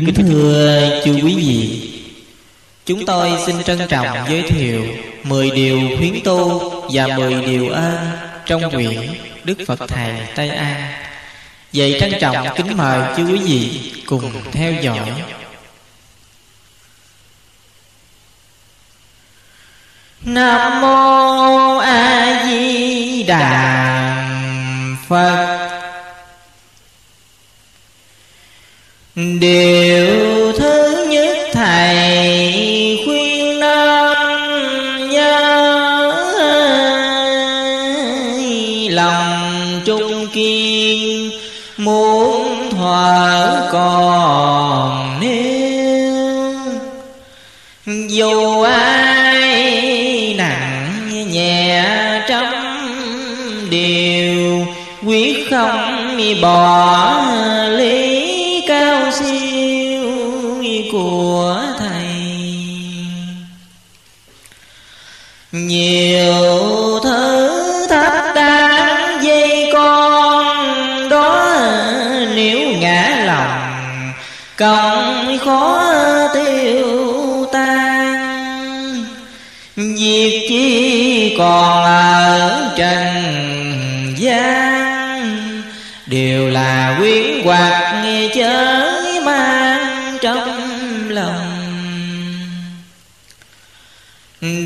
Kính thưa chú quý vị. Chúng tôi xin trân trọng giới thiệu 10 điều khuyến tu và 10 điều ơn trong quyển Đức Phật Thầy Tây An. Vậy trân trọng kính mời chú quý vị cùng theo dõi. Nam Mô A Di Đà Phật Điều thứ nhất Thầy khuyên nam nhớ Lòng trung kiên, muốn thỏa còn nếu. Dù ai nặng nhẹ trong điều, Quyết không bỏ của thầy. Nhiều thứ thách đáng dây con đó nếu ngã lòng công khó tiêu tan. Việc chi còn ở trần gian, đều là quyến hoặc chớ chơi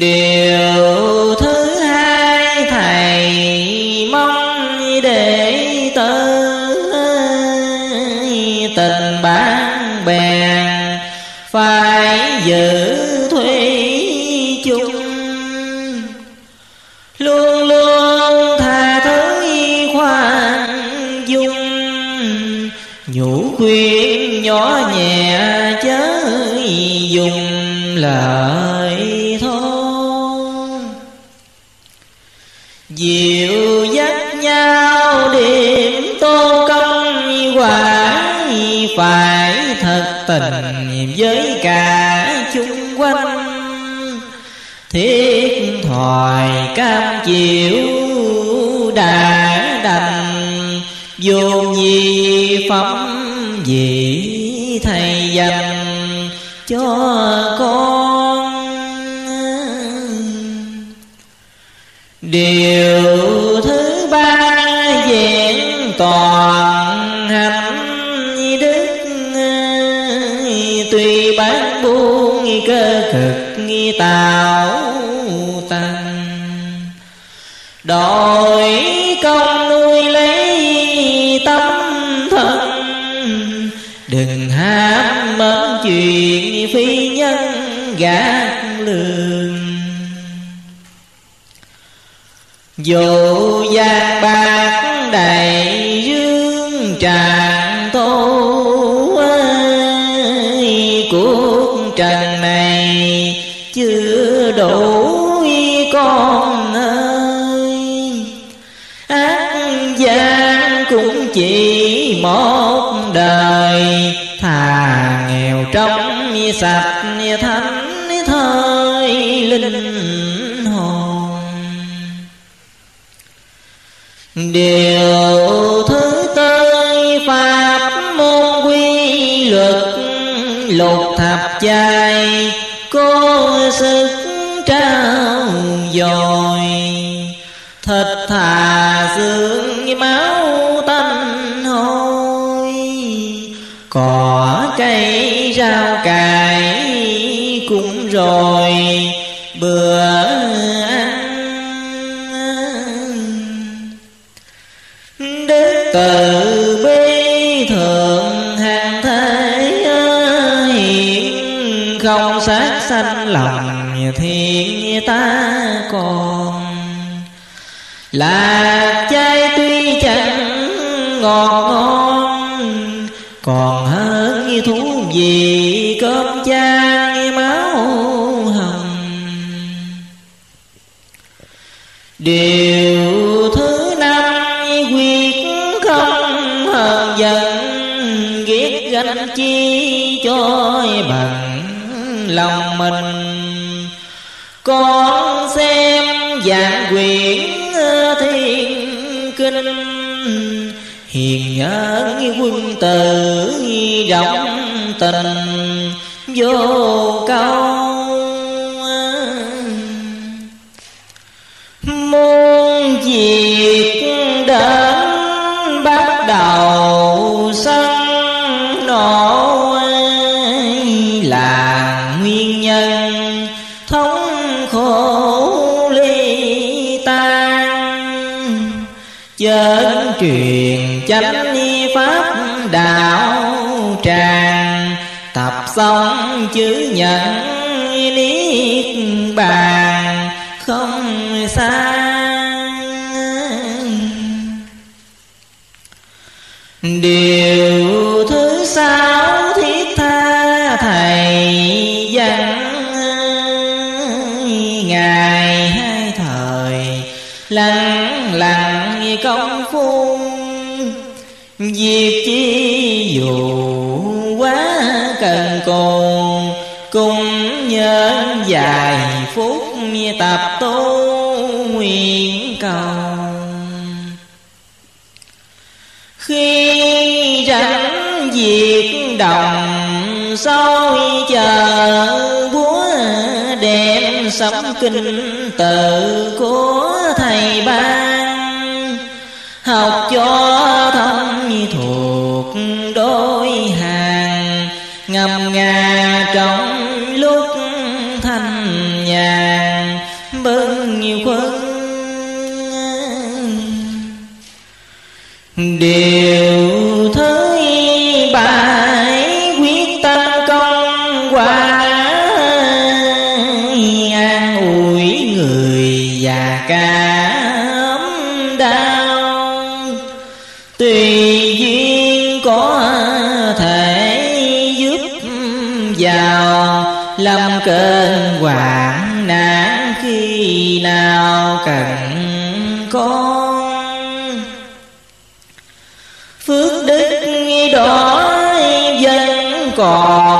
điều tình với cả chung quanh. Thiết thoại cam chịu đã đành vô nhi phẩm vị thầy dành cho con. Điều tạo tăng đòi công nuôi lấy tâm thân đừng ham mến chuyện phi nhân gạt lường. Dù gian bạc đầy một đời. Thà nghèo trong sạch thánh thời linh hồn. Điều thứ tư, pháp môn quy luật lục thập chay cố sức trao dồi. Thật thà rồi. Bữa ăn đức từ bi thượng hàng thế hiện không sát sanh lòng thiên ta còn. Lạc chay tuy chẳng ngọt ngon, còn hơn thú gì cơm chan máu. Điều thứ năm quyết không hờn giận, ghét ganh chi cho bằng lòng mình. Con xem dạng quyển thiên kinh, hiền nhân quân tử rộng tình, vô câu truyền chánh pháp đạo tràng. Tập xong chữ nhận niết bàn. Không xa. Điều việc chi dù quá cần cồn, cùng nhân dài phút tập tu nguyện cầu. Khi rảnh việc đồng soi chờ, búa đem sấm kinh tự của thầy ban, học cho thuộc đôi hàng ngầm ngà trong lúc thanh nhàn bưng nhiều quân điều duyên có thể giúp vào lâm cơn hoạn nạn khi nào cần con phước đức đó vẫn còn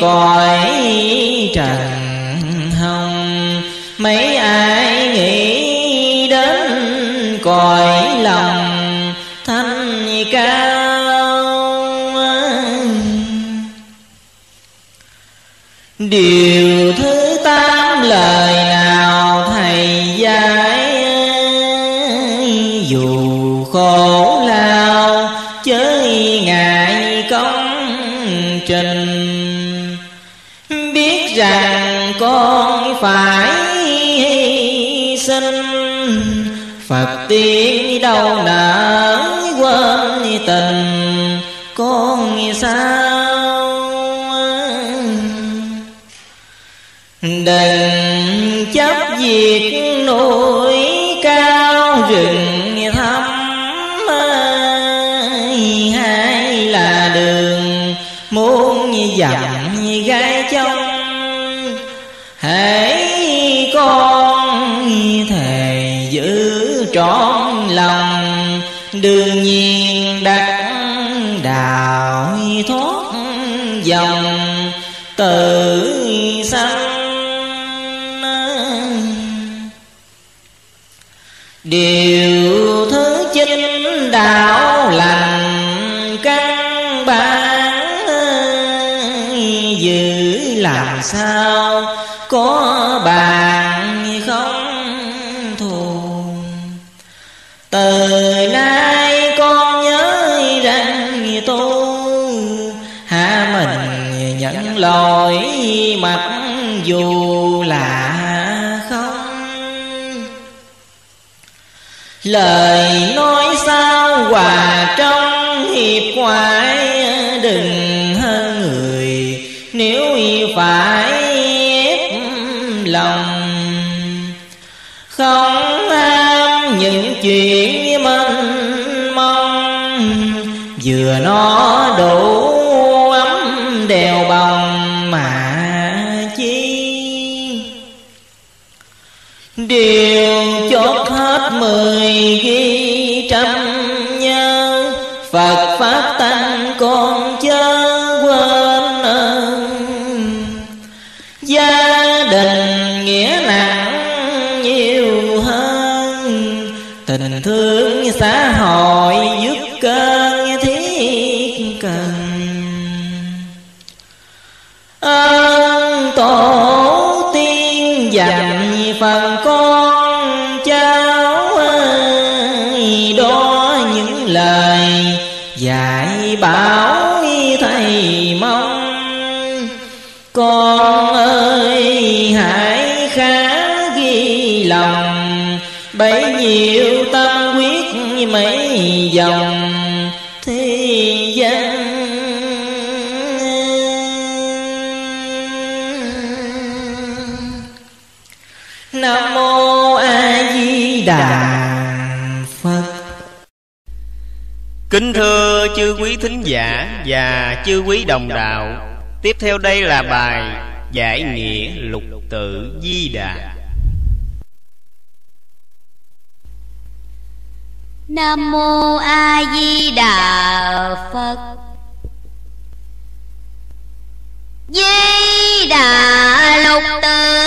cõi trần hồng. Mấy ai nghĩ đến cõi lòng thanh cao? Điều thứ tám lời nào thầy dạy? Dù khổ lao, chớ ngại công trình. Phải hy sinh phật tiên đâu nỡ quên tình con sao? Đừng chấp việc giữ trọn lòng. Đương nhiên đặt đạo thoát dòng tự sanh điều thứ chín, đạo lành căn bản, giữ làm sao nhận mặt mặc dù là không. Lời nói sao hòa trong hiệp ngoại đừng hơn người, nếu phải ép lòng. Không ham những chuyện mênh mông, vừa nó đủ điều kính thưa chư quý thính giả và chư quý đồng đạo, tiếp theo đây là bài giải nghĩa lục tự di đà. Nam mô A Di Đà Phật. Di Đà lục tự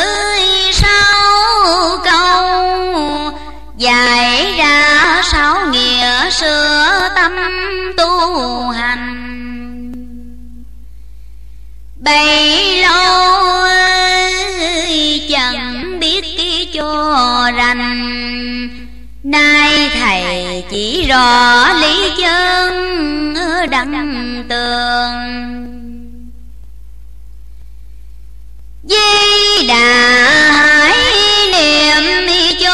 sáu câu giải ra sáu nghĩa sửa tâm tu hành. Bấy lâu chẳng biết cho rành. Nay thầy chỉ rõ lý chân đặng tường. Di đà hãy niệm cho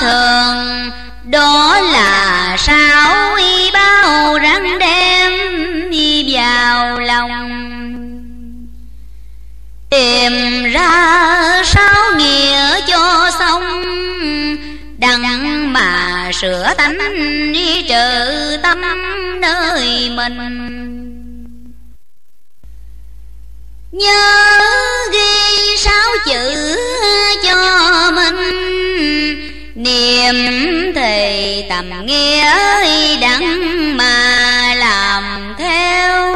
thường Đó là sao y bao răng đem vào lòng. Tìm ra sáu nghĩa cho xong, đặng mà sửa tánh đi trừ tâm nơi mình. Nhớ ghi sáu chữ cho mình niệm thì tầm nghĩa đắng mà làm theo.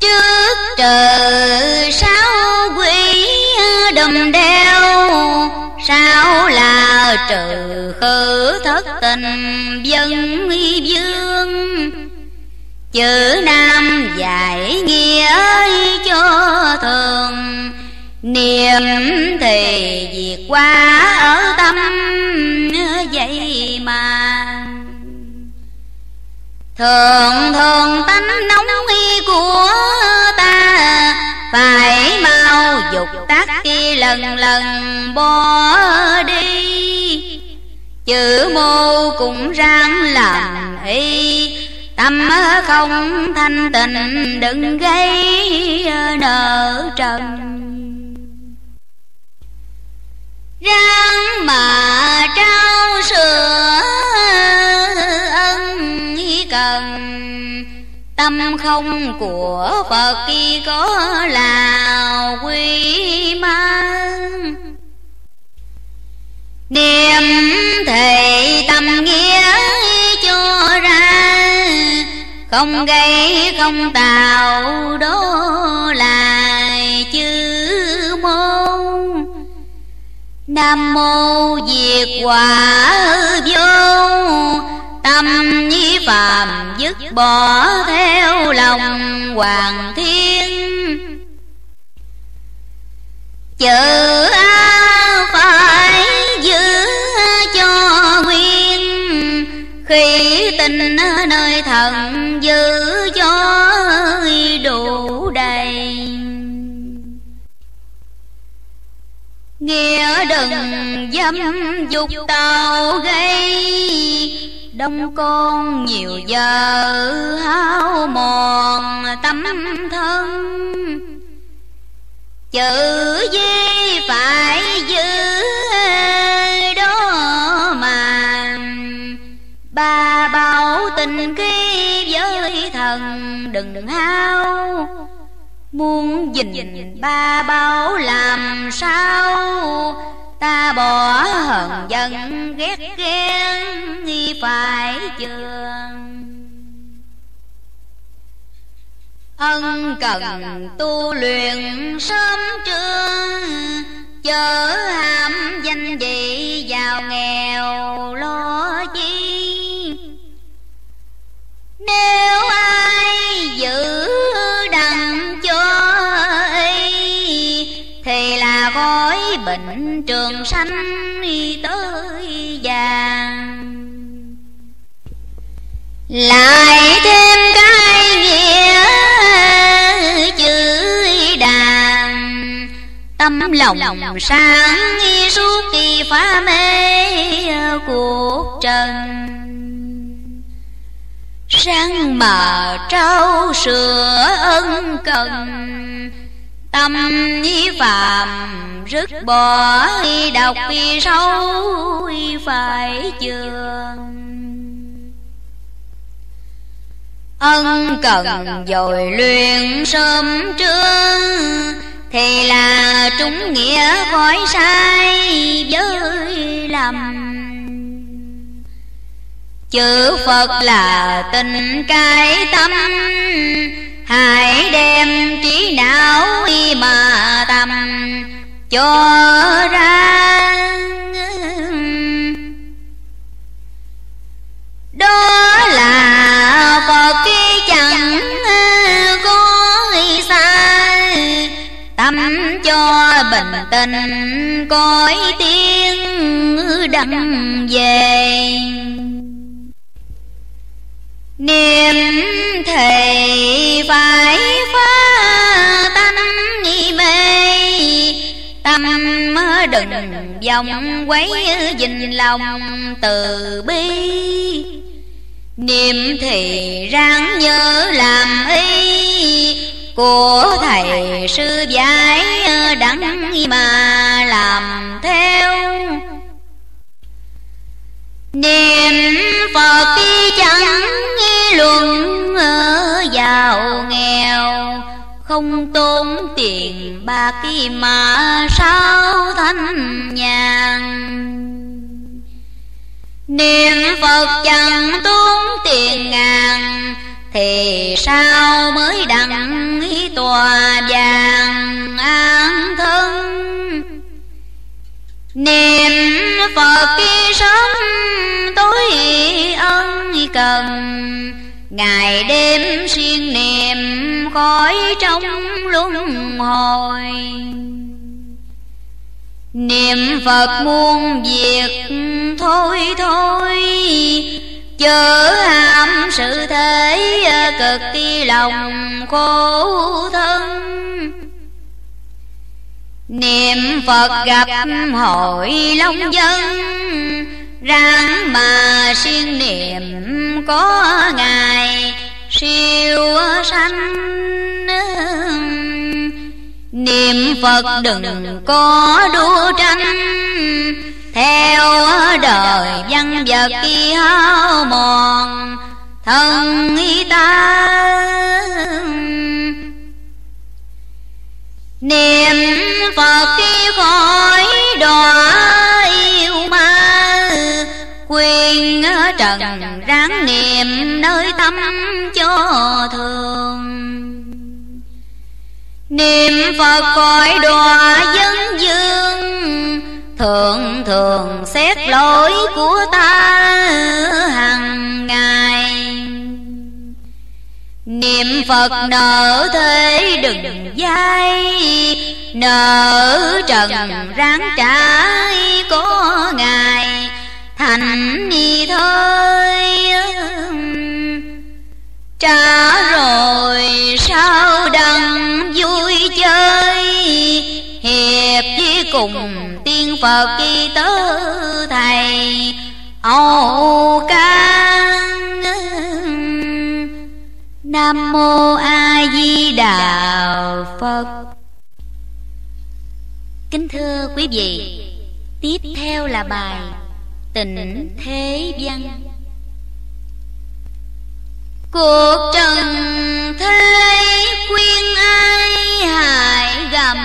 Trước trừ sáu quỷ đùm đeo sao là trừ khử thất tình dân dương chữ nam dạy nghĩa cho thường niệm thì diệt qua ở tâm vậy mà. Thường thường tánh nóng y của ta, phải mau dục tác kia lần lần bỏ đi. Chữ mô cũng ráng làm y, tâm không thanh tịnh, đừng gây nợ trần. Ráng mà trao sữa ân cần. Tâm không của Phật khi có là quy mang. Niệm thề tâm nghĩa cho ra, Không gây không tạo đó Nam mô Diệt quả vô, Tâm nhi phàm dứt bỏ theo lòng hoàng thiên. Chữ dâm dục tàu gây. Đông con nhiều giờ hao mòn tâm thân. Chữ di phải giữ đó mà. Ba bảo tình khi với thần đừng hao. Muốn gìn ba bảo làm sao? Ta bỏ hận dân ghét ghen, Nghi phải trường Ân cần tu luyện sớm trưa, chớ ham danh vị giàu nghèo lo chi. Nếu ai giữ đặng là bệnh trường sanh tới vàng lại thêm cái nghĩa chữ đàn. Tâm lòng sáng suốt kỳ phá mê cuộc trần. Sáng mà trao sửa ân cần tâm nhi phạm rứt bỏ đọc sâu phải trường ân cần dồi luyện sớm trưa thì là trúng nghĩa khỏi sai với lầm. Chữ phật là tình cái tâm hãy đem trí não mà tâm cho ra đó là phật khi chẳng có sai tâm cho bình tình cõi tiên đâm về niệm thầy phải phá tâm nghi mê, tâm đừng vòng quấy dình lòng từ bi. Niệm thì ráng nhớ làm y, của thầy sư giải đắng mà làm theo niệm phật khi chẳng luận giàu nghèo. Không tốn tiền bạc mà sao thanh nhàn? Niệm phật chẳng tốn tiền ngàn, thì sao mới đặng tòa vàng? An thân niệm phật khi sớm tối ân cần, ngày đêm xuyên niệm khói trong luân hồi. Niệm phật muôn việc thôi thôi, chớ ham sự thế cực kỳ lòng khổ thân niệm phật gặp hội long dân, ráng mà siêng niệm có ngày siêu sanh niệm phật đừng có đua tranh, theo đời văn vật kỳ hao mòn thân y ta niệm phật khi khỏi đọa yêu ma khuyên trần ráng niệm nơi tâm cho thường. Niệm phật khỏi đọa dân dương thường thường xét lỗi của ta hằng ngày. Niệm phật nợ thế đừng dai nợ trần ráng trả có ngày thành ni thôi trả rồi sao đặng vui chơi, hiệp với cùng tiên phật kỳ tớ thầy. Âu ca nam mô a di đà phật. Kính thưa quý vị, tiếp theo là bài tịnh thế văn. Cuộc trần thế khuyên ai hại gầm?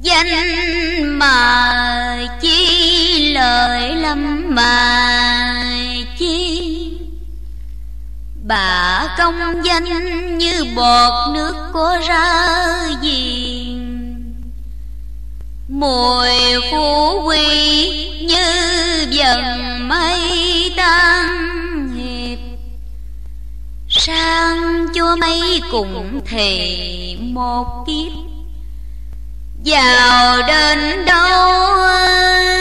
Danh mà chi lời lâm mà bà công danh như bọt nước có ra gì mùi phú quý như dần mây tan hiệp sang cho mây cùng thì một kiếp. Vào đến đâu ơi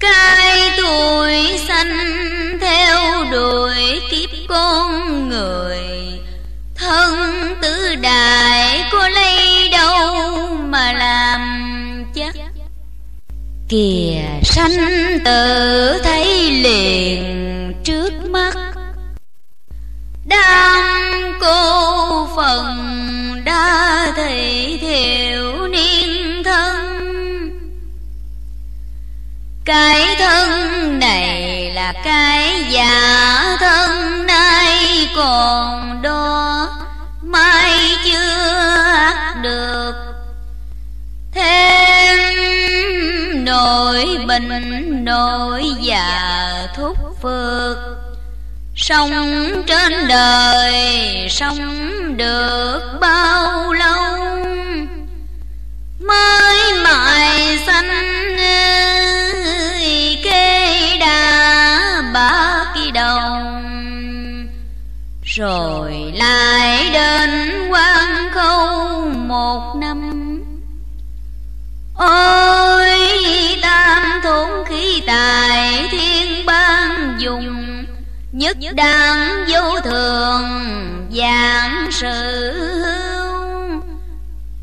cái tuổi xanh theo đuổi kiếp con người. Thân tứ đại có lấy đâu mà làm chắc? Kìa sanh tự thấy liền trước mắt. Đang cái giả thân nay còn đó mai chưa được thêm nỗi bình nỗi già thúc phước sống trên đời sống được bao lâu mới mãi xanh kê đà ba kỳ đồng. Rồi lại đến quan khâu một năm. Ôi, tam thốn khí tài thiên ban dùng, nhất đăng vô thường, giảng sự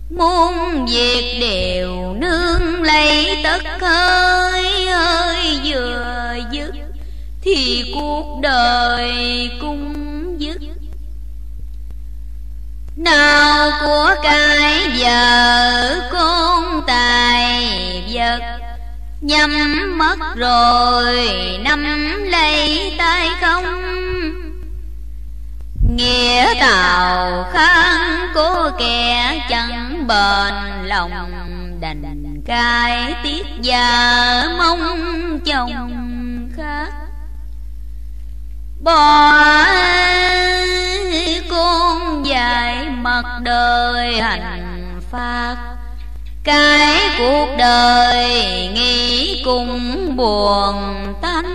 muôn việc đều nương lấy tất hơi hơi vừa dứt thì cuộc đời cũng dứt. Nào của cái vợ con tài vật, nhắm mất rồi nắm lấy tay không? Nghĩa tàu kháng cố kẻ chẳng bền lòng, đành cai tiếc già mong chồng bỏ con dài mặt đời hành phạt cái cuộc đời nghĩ cùng buồn tanh.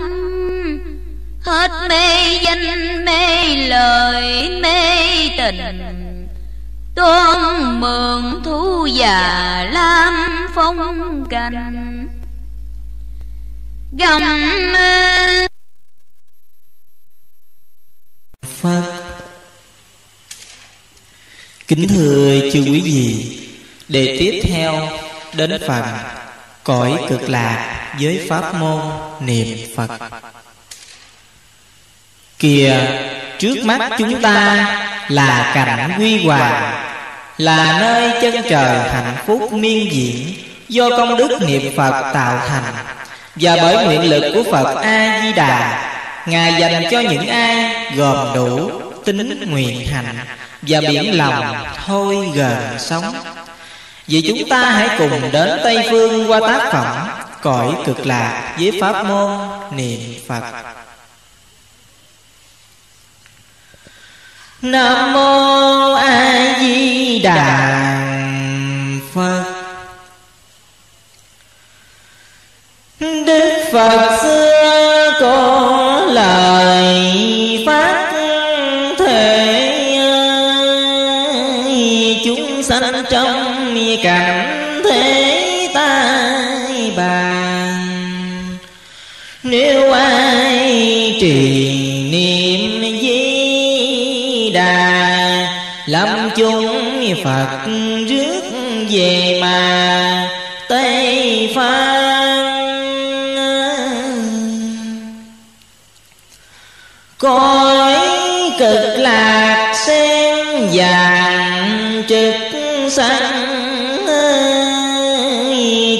Hết mê danh, mê lời, mê tình. Tôn mượn thu già lam phong cành. Gầm Phật Kính thưa chư quý vị, Đề tiếp theo đến phần Cõi cực lạc với pháp môn niệm Phật. Kìa, trước mắt chúng ta là cảnh quy hoàng Là nơi chân trời hạnh phúc miên diện Do công đức niệm Phật tạo thành. Và bởi nguyện lực của Phật A-di-đà Ngài dành cho những ai gồm đủ tính nguyện hành Và biển lòng thôi gần sống. Vì chúng ta hãy cùng đến Tây Phương qua tác phẩm Cõi cực lạc với pháp môn niệm Phật. Nam mô A Di Đà Phật. Đức Phật xưa có lời phát thể chúng sanh trong cảnh thế tai bàn nếu ai trì niệm di đà lâm chung phật rước về mà vàng trực sáng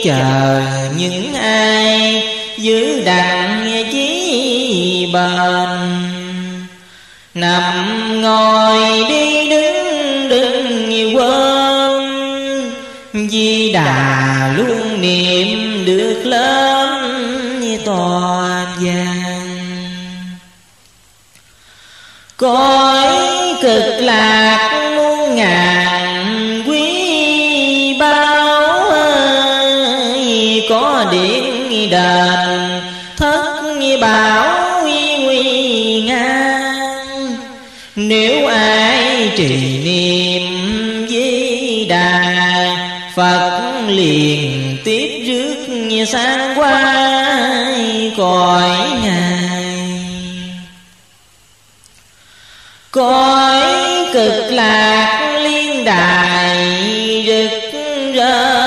chờ những ai giữ đặng chí bền. Nằm ngồi đi đứng đừng quên di đà luôn niệm được lớn như toàn vàng. Cõi lạc muôn ngàn quý bao có điện đền thất bảo uy nguy ngang. Nếu ai trì niệm di đà, phật liền tiếp rước sang qua cõi ngài. Cõi cực lạc liên đài rực rỡ.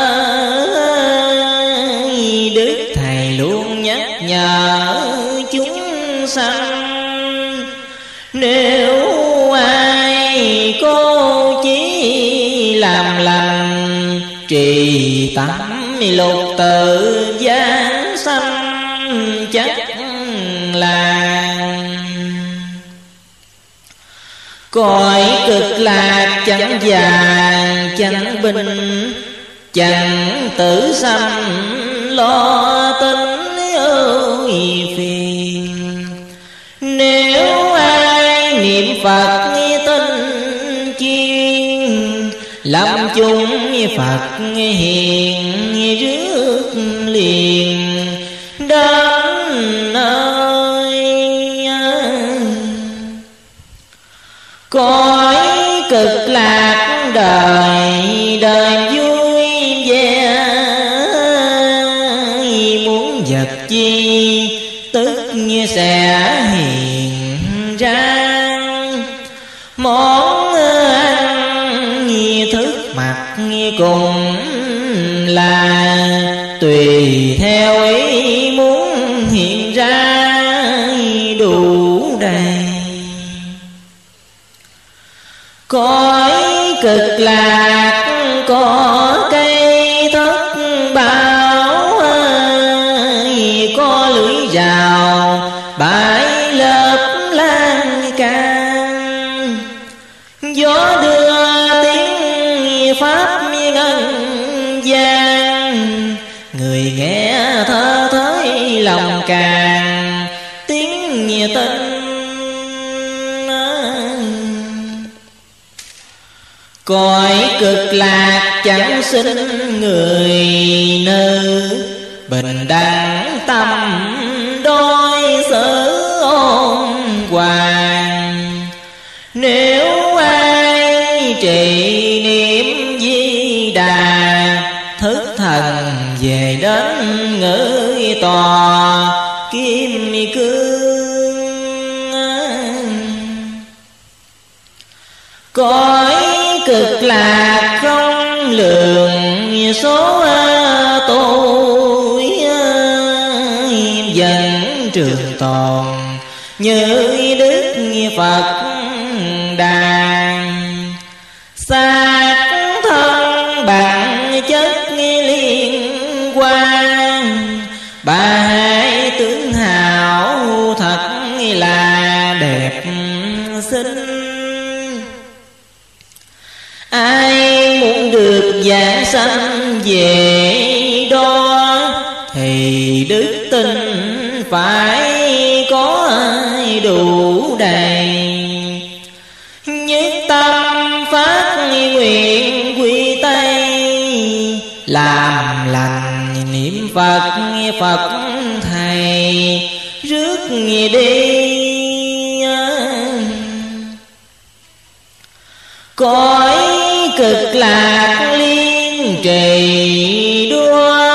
Đức thầy luôn nhắc nhở chúng sanh, nếu ai cô chí làm lành, trì tâm lục tự giáng sanh, chắc là cõi cực lạc chẳng già chẳng bình. Chẳng tử sanh lo tính ơi phiền. Nếu ai niệm phật tinh chuyên làm chung phật hiền rước liền. Lạc đời. Cực lạc sinh người nữ bình đẳng tâm đôi xử ôn hoàng. Nếu ai trì niệm di đà, thức thần về đến ngữ tòa toàn. Như đức phật đàn, xác thân bản chất liên quan. Ba hai tướng hảo thật là đẹp xinh. Ai muốn được giảng sanh về phật thầy rước đi. Cõi cực lạc liên trì đua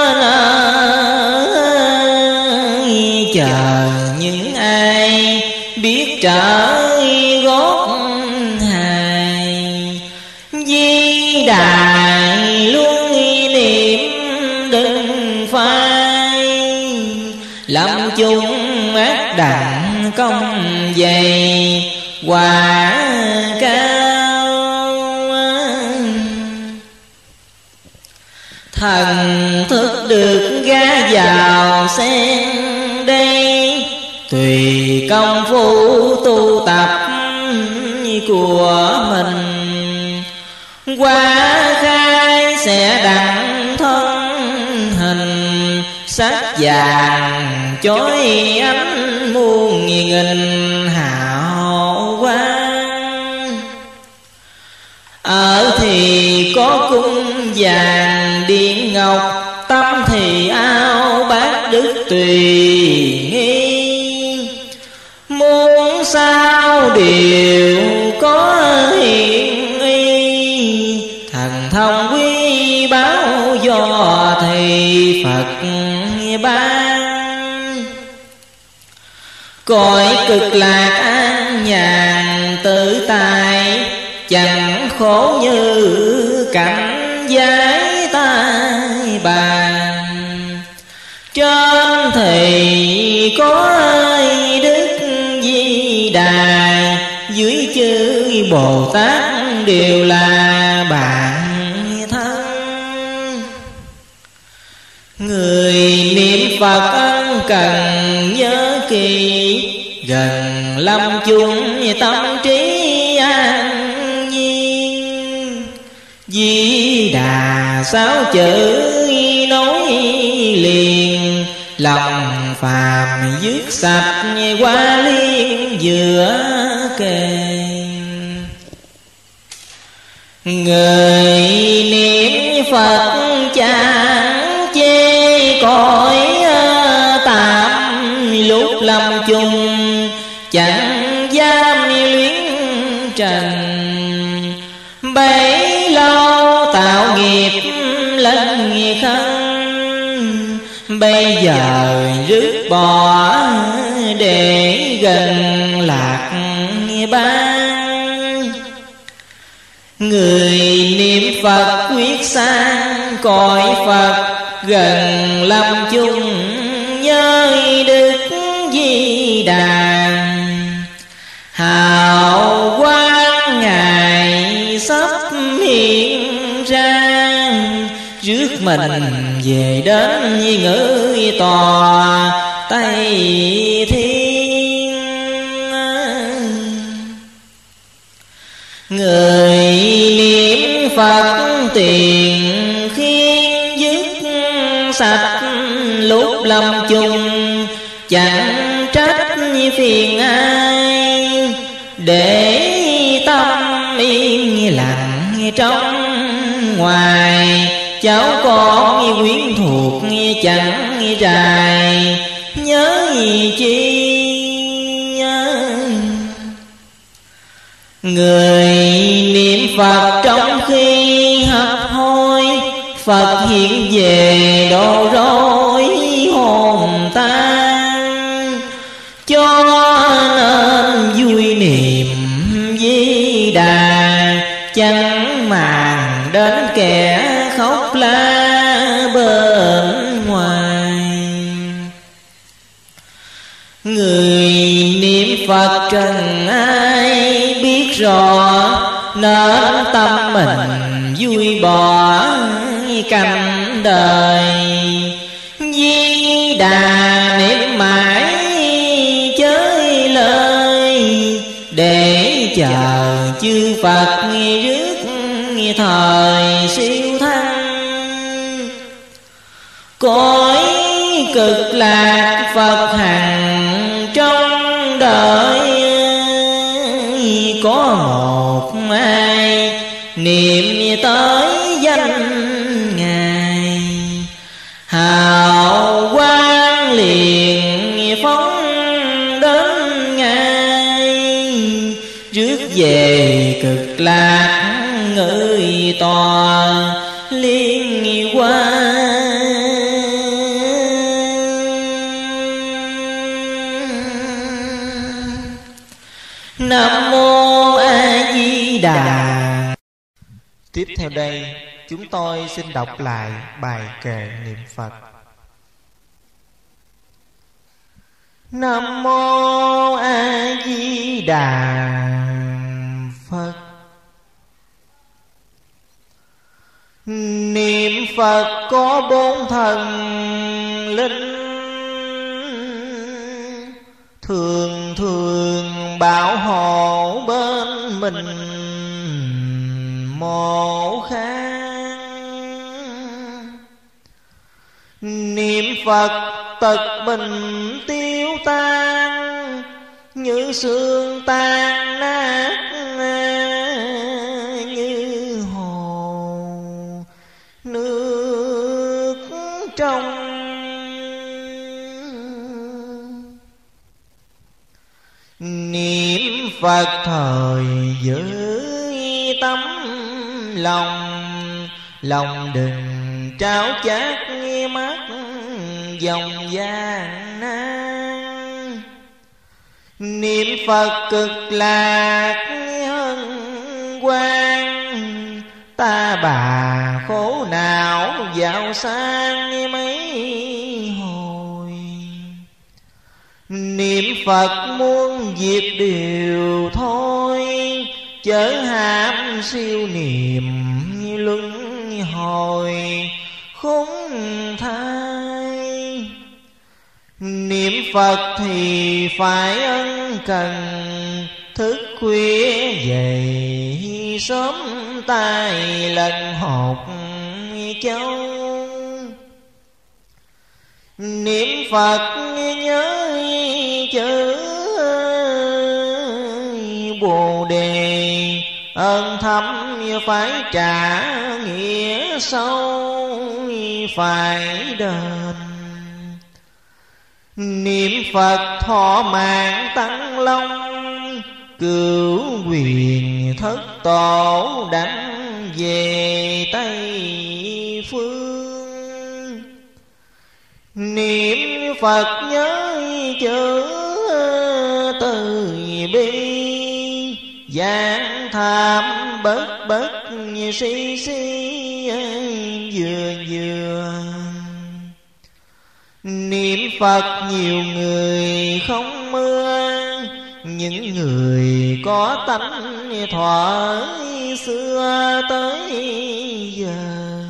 đặng công dày quả cao. Thần thức được ra vào sen đây, tùy công phu tu tập của mình. Qua khai sẽ đặng thân hình, sắc vàng chói ánh muôn nghìn hào quang. Ở thì có cung vàng điện ngọc, tâm thì ao bát đức tùy nghi. Muốn sao đều có hiện y thần thông quý báo do thầy phật cõi cực lạc an nhàn tự tại, chẳng khổ như cảnh giấy tai bàn. Trên thì có ai đức di đà? Dưới chữ bồ tát đều là bạn thân. Người niệm phật cần nhớ kỳ. Gần lâm chung tâm trí an nhiên. Di đà sáu chữ nói liền. Lòng phàm dứt sạch qua liên giữa kề. Người niệm phật cha chung, chẳng dám luyến trần. Bấy lâu tạo nghiệp lên thân, bây giờ rước bỏ để gần lạc ban. Người niệm phật quyết sang cõi phật gần lâm chung mình về đến ngữ tòa tây thiên. Người niệm phật tiền khiến dứt sạch lúc lâm chung, chẳng trách phiền ai. Để tâm yên lặng trong ngoài cháu con quyến thuộc chẳng dài nhớ chi? Người niệm phật trong khi hấp hối phật hiện về độ rối hồn tan cho nên vui niệm di đà chẳng màng đến kẻ khóc la bên ngoài. Người niệm phật trần ai biết rõ nên tâm mình vui bỏ cảnh đời. Di đà niệm mãi chơi lời để chờ chư phật rước thời siêu cõi cực lạc phật hằng trong đời có một ai niệm tới danh ngài. Hào quang liền phóng đến ngài. Rước về cực lạc người tòa theo đây, chúng tôi xin đọc lại bài kệ niệm phật. Nam mô a di đà phật. Niệm phật có bốn thần linh. Thường thường bảo hộ bên mình mộ khang niệm phật tật bình tiêu tan, như xương tan nát như hồ. Nước trong niệm phật thời giới lòng lòng đừng trao chát mắt dòng gian nan. Niệm phật cực lạc hân quan ta bà khổ não dạo sang mấy hồi. Niệm phật muôn diệt đều thôi chớ ham siêu niệm luân hồi khốn thai. Niệm phật thì phải ân cần, thức khuya dậy sớm tay lần hột châu. Niệm phật nhớ chữ bồ đề ơn thâm phải trả nghĩa sâu phải đền. Niệm phật thọ mạng tăng long cửu quyền thất tổ đánh về tây phương. Niệm phật nhớ chữ từ bi, giảng tham bất bất si si vừa vừa. Niệm phật nhiều người không mưa, những người có tánh thọ xưa tới giờ.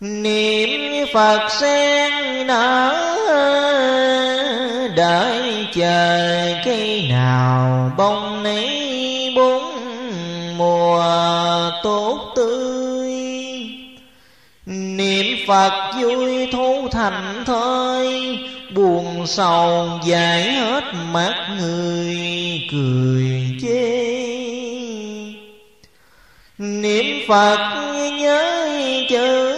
Niệm phật sen nở đợi chờ cây nào bông nấy bốn mùa tốt tươi. Niệm phật vui thu thành thôi buồn sầu dài hết mắt người cười chê. Niệm phật nhớ chữ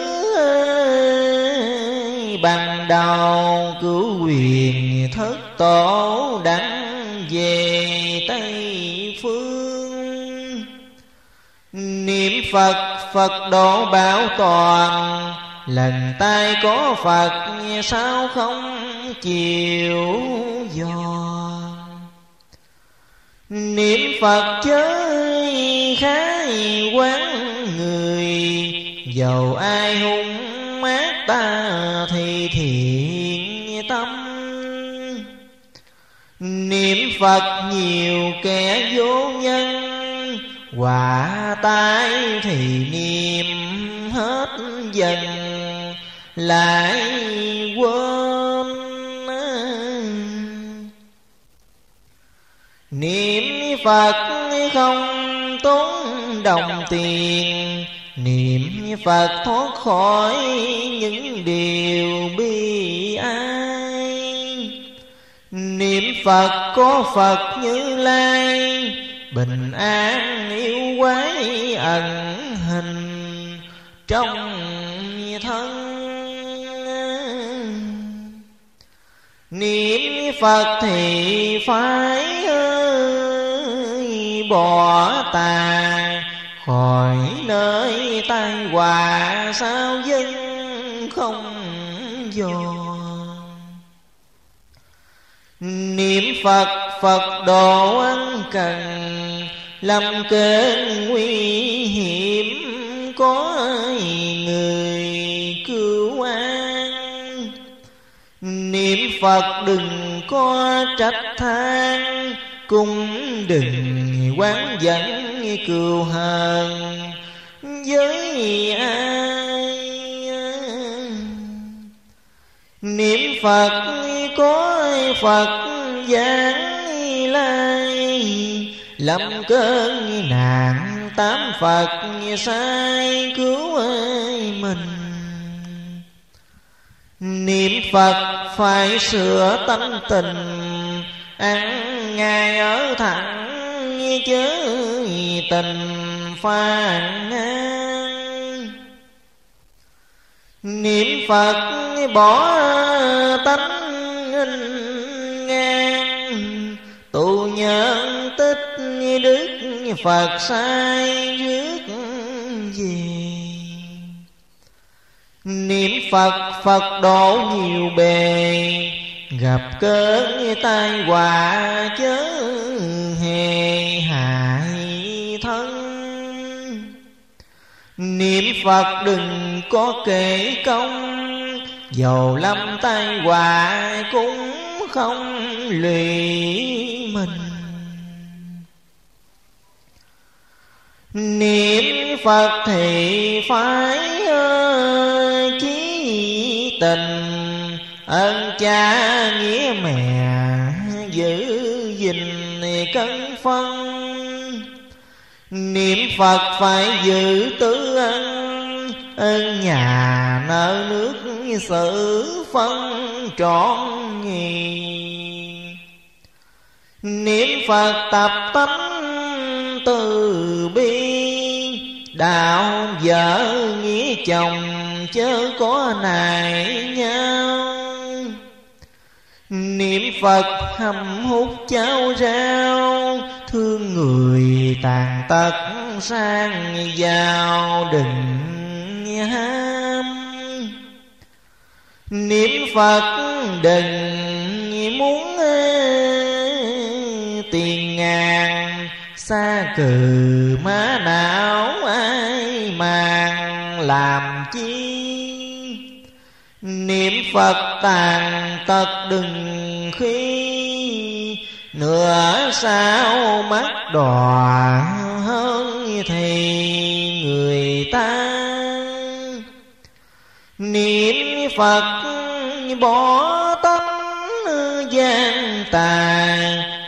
bằng đầu cứu quyền thất tổ đặng về tây phương. Niệm phật phật độ bảo toàn. Lần tay có phật, sao không chịu dò? Niệm phật chơi khái quán người. Dầu ai hung mát ta thì thiệt. Niệm phật nhiều kẻ vô nhân quả tai thì niệm hết dần, lại quên. Niệm phật không tốn đồng tiền, niệm phật thoát khỏi những điều bi ai niệm phật có phật như lai, bình an yêu quái ẩn hình trong thân. Niệm phật thì phải bỏ tà, khỏi nơi tai họa sao dân không dò niệm phật phật độ ân cần lâm cơn nguy hiểm có người cứu an. Niệm phật đừng có trách than, cũng đừng quán dẫn cừu hờn với ai. Niệm phật cõi phật giảng lai. Lâm cơn nạn tám phật sai cứu ơi mình? Niệm phật phải sửa tâm tình, ăn ngày ở thẳng chớ tình phàn ngang niệm phật bỏ tánh tu nhân tích như đức, phật sai rước về. Niệm phật phật độ nhiều bề, gặp cơn tai họa chớ hề hại thân. Niệm phật đừng có kể công, dầu lâm tai họa cũng không lụy mình. Niệm phật thì phải ờ, chí tình. Ơn cha nghĩa mẹ giữ gìn cân phân. Niệm phật phải giữ tứ ân ơn nhà nợ nước sự phân trọn nhì. Niệm phật tập tánh từ bi, đạo vợ nghĩa chồng chớ có nại nhau. Niệm phật hầm hút cháo rau, thương người tàn tật sang giàu đừng ham niệm phật đừng muốn tiền ngàn xa cừ má não ai màng làm chi. Niệm phật tàn tật đừng khi nửa sao mắt đỏ hơn thì người ta. Niệm phật bỏ tâm gian tà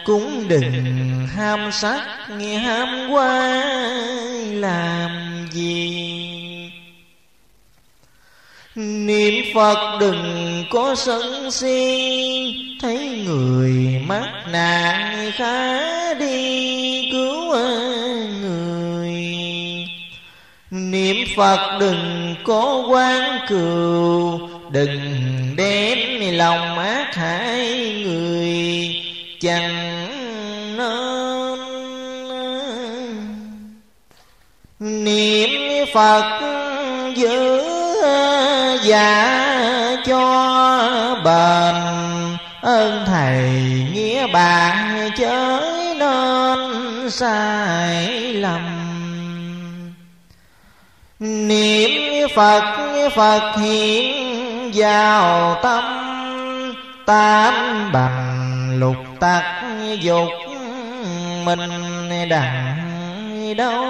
cũng đừng ham sắc ham qua làm gì. Niệm Phật đừng có sân si, Thấy người mắc nạn khá đi, cứu người. Niệm Phật đừng có quan cừu Đừng đem lòng ác hại người, Chẳng nên Niệm Phật giữ giả cho bền. Ơn thầy nghĩa bạn chớ nên sai lầm. Niệm phật phật hiện vào tâm tam bằng lục tắc dục mình đặng đâu.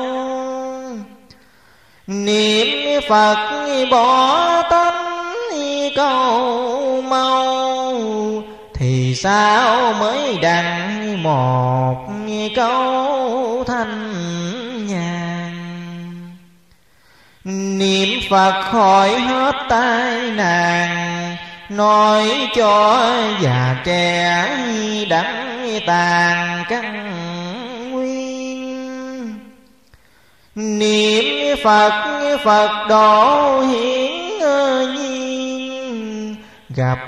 Niệm phật bỏ tâm câu mau, thì sao mới đặng một câu thanh? Niệm phật khỏi hết tai nạn, nói cho già trẻ đắng tàn căn nguyên. Niệm phật phật độ hiển nhiên, gặp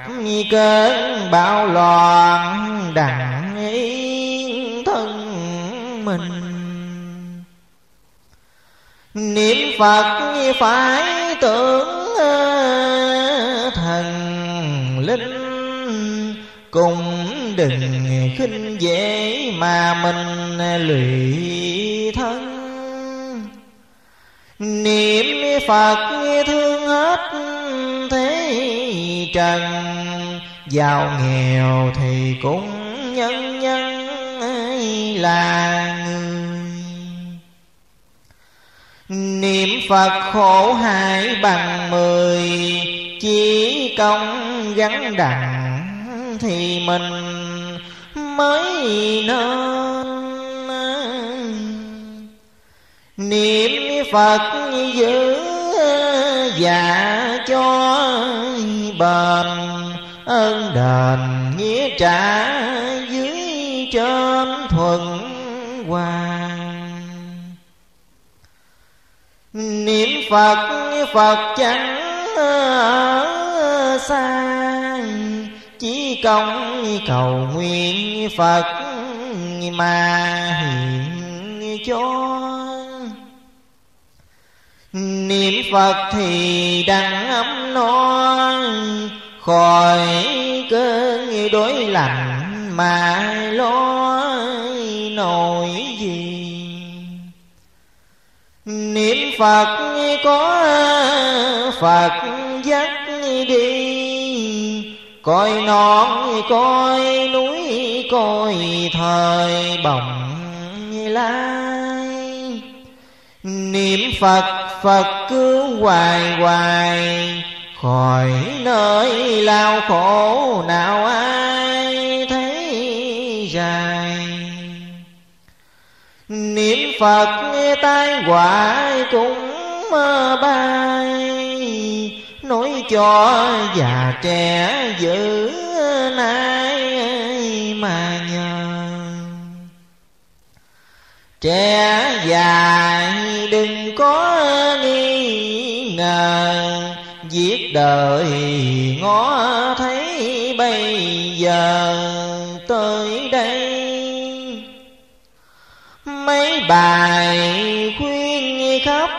cơn bão loạn đặng yên thân mình niệm phật phải tưởng thần linh. Cùng đừng khinh dễ mà mình lụy thân. Niệm phật thương hết thế trần. Giàu nghèo thì cũng nhân nhân là niệm phật khổ hại bằng mười, chỉ công gắn đặng thì mình mới nên. Niệm phật giữ dạ cho bền, ơn đền nghĩa trả dưới trên thuận hoàng niệm phật phật chẳng xa chỉ công cầu nguyện Phật mà hiện cho. Niệm Phật thì đặng ấm no Khỏi cơn đối lạnh mà lo nổi gì? Niệm Phật có Phật dắt đi. Coi non coi núi coi thời bồng lai. Niệm Phật Phật cứu hoài hoài Khỏi nơi lao khổ nào ai Niệm Phật tai quả cũng bay. Nói cho già trẻ giữ nay mà nhờ. Trẻ già đừng có nghi ngờ. Giết đời ngó thấy bây giờ tới đây bài khuyên khắp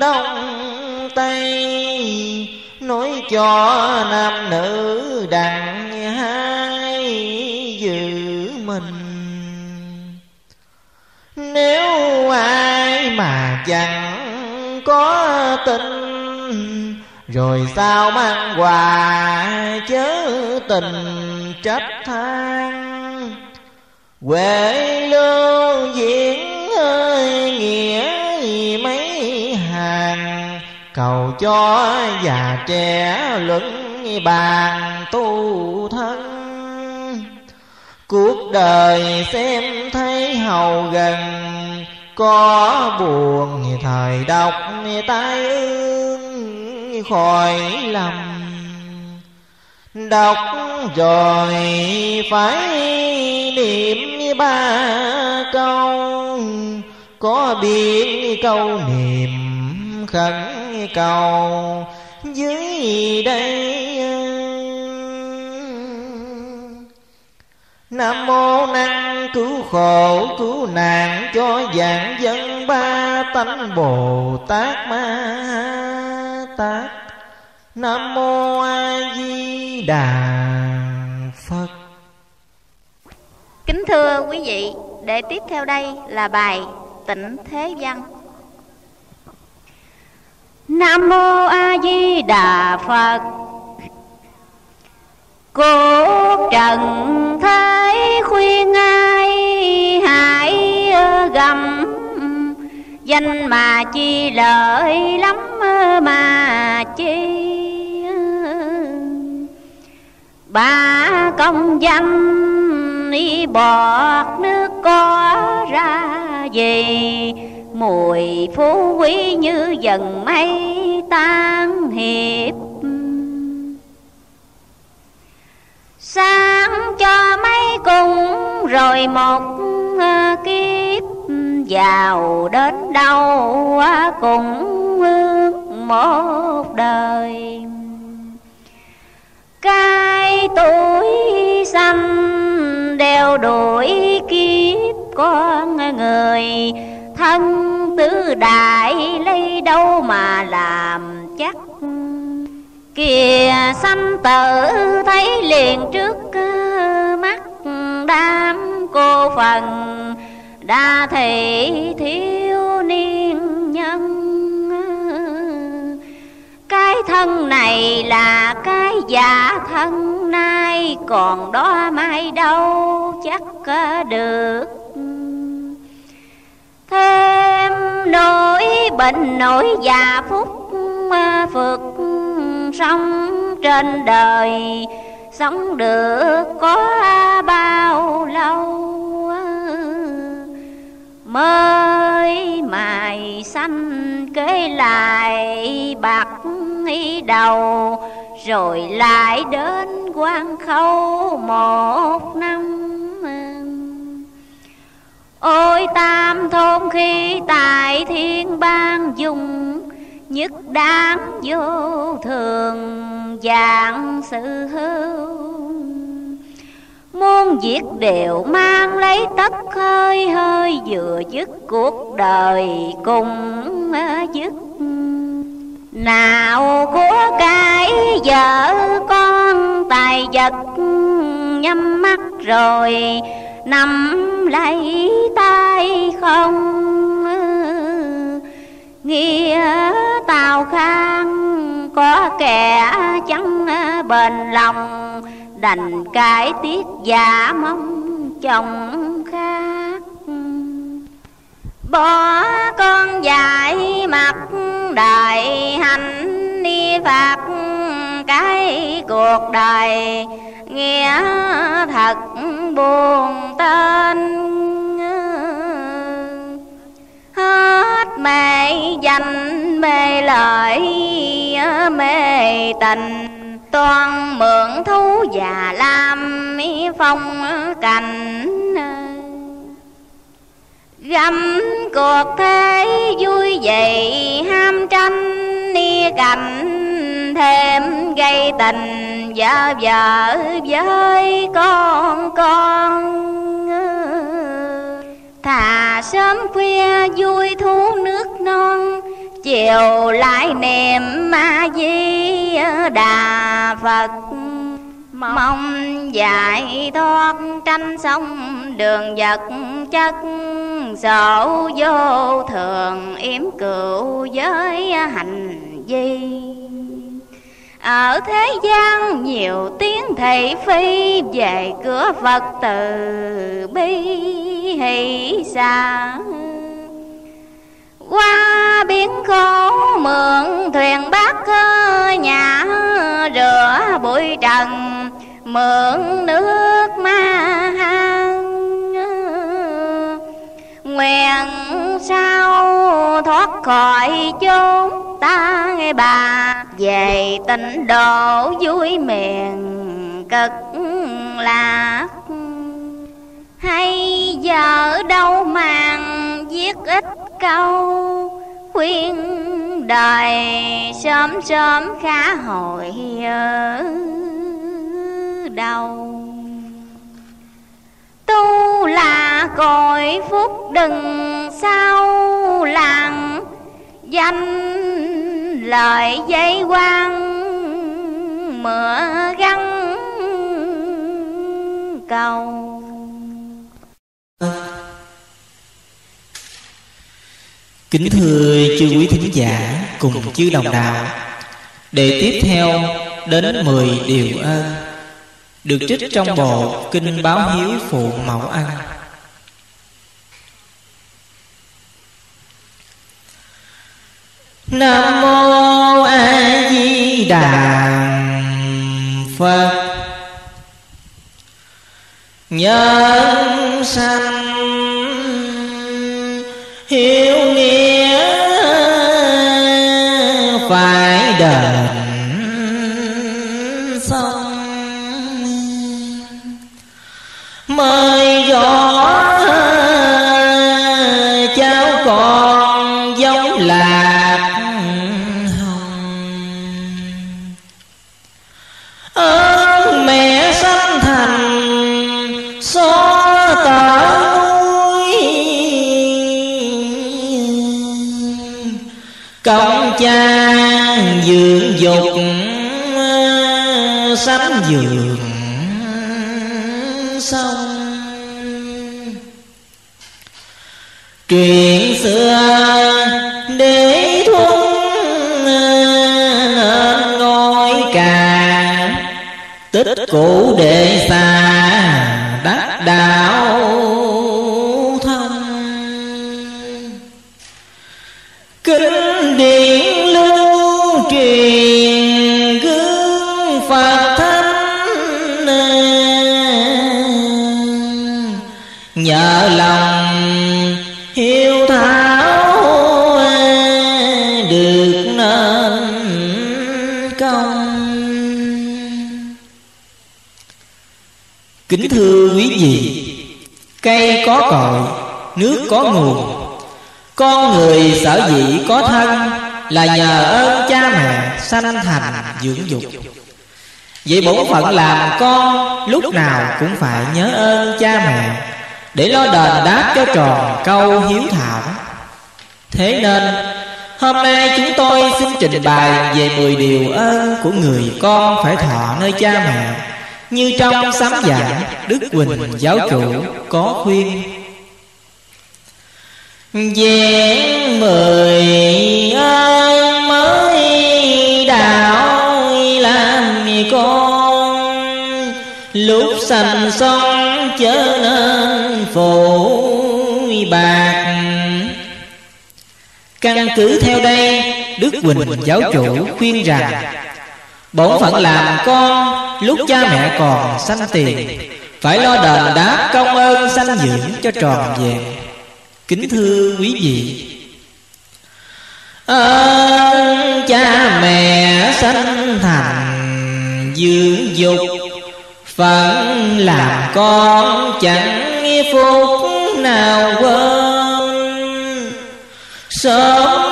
đông tây, Nói cho nam nữ đặng hai giữ mình. Nếu ai mà chẳng có tình, Rồi sao mang quà chớ tình trách than Huệ lương diễn nghĩa mấy hàng. Cầu cho già trẻ luận bàn tu thân. Cuộc đời xem thấy hầu gần, Có buồn thời đọc tai ương khỏi lầm. Đọc rồi phải niệm ba câu, Có biết câu niệm khẩn cầu dưới đây? Nam mô năng cứu khổ, cứu nạn cho dạng dân ba tánh Bồ Tát Ma Tát. Nam mô A Di Đà Phật. Kính thưa quý vị, để tiếp theo đây là bài Tịnh Thế Văn. Nam mô A Di Đà Phật. Cô trần thế khuyên ai hãy gầm danh mà chi lợi lắm mà chi ba công danh đi bọt nước có ra gì? Mùi phú quý như dần mây tan hiệp. Sáng cho mấy cùng rồi một ờ, kiếp. Giàu đến đâu ờ, cũng một đời. Cái tuổi xanh theo đuổi kiếp con người. Thân tứ đại lấy đâu mà làm chắc? Kìa sanh tử thấy liền trước mắt, đám cô phần, đa thị thiếu niên nhân cái thân này là cái giả thân nay, còn đó mai đâu chắc được. Thêm nỗi bệnh nỗi già phúc phượt sống trên đời, sống được có bao lâu? Mới mài xanh kế lại bạc y đầu, rồi lại đến quan khâu một năm. Ôi tam thôn khi tại thiên bang dùng, nhất đáng vô thường dạng sự muôn việc đều mang lấy tất hơi hơi Vừa dứt cuộc đời cùng dứt. Nào của cái vợ con tài vật Nhắm mắt rồi nằm lấy tay không? Nghĩa tào khang có kẻ chẳng bền lòng đành cái tiếc giả mong chồng khác. Bỏ con dạy mặt đời hành đi phạt cái cuộc đời nghĩa thật buồn tên. Hết mê danh mê lợi mê tình toàn mượn thú già lam phong cảnh găm cuộc thế vui vậy ham tranh ni cảnh thêm gây tình vợ vợ với con con. Thà sớm khuya vui thú nước non chiều lại niệm ma di đà phật. Mong giải thoát tranh sông đường vật chất sổ vô thường yếm cựu với hành vi. Ở thế gian nhiều tiếng thị phi, về cửa phật từ bi hỷ xa qua biển khổ mượn thuyền bát nhà rửa bụi trần, mượn nước ma hang nguyện sao thoát khỏi chốn ta nghe bà, về tịnh độ vui miền cực lạc hay giờ đâu màng viết ít câu, khuyên đời sớm sớm khá hồi ở đâu tu là cội phúc đừng sao làng, danh lời giấy quan mưa găng cầu. Kính thưa chư quý thính giả cùng chư đồng đạo Để tiếp theo đến 10 điều ơn Được trích trong bộ Kinh Báo Hiếu Phụ Mẫu Ăn Nam Mô A Di Đà Phật. Nhân sanh hiếu cha dưỡng dục ờ, sắm dường xong. Chuyện xưa để thuân nên ờ, ngôi cả tích cũ để kính thưa quý vị, cây có cội nước có nguồn. Con người sở dĩ có thân Là nhờ ơn cha mẹ sanh thành dưỡng dục. Vậy bổn phận làm con Lúc nào cũng phải nhớ ơn cha mẹ Để lo đền đáp cho tròn câu hiếu thảo. Thế nên, Hôm nay chúng tôi xin trình bày về 10 điều ơn của người con phải thọ nơi cha mẹ. Như trong sám giảng Đức Quỳnh giáo chủ có khuyên. Vẹn mười ơn mới đạo làm con. Lúc sanh son chớ nên phổ bạc. Căn cứ theo đây Đức Quỳnh giáo chủ khuyên rằng Bổn phận làm con Lúc cha mẹ còn sanh tiền. Phải lo đền đáp công ơn sanh dưỡng cho tròn vẹn. Kính thưa quý vị. Ơn cha mẹ sanh thành dưỡng dục Phận làm con chẳng phút nào quên. Sớm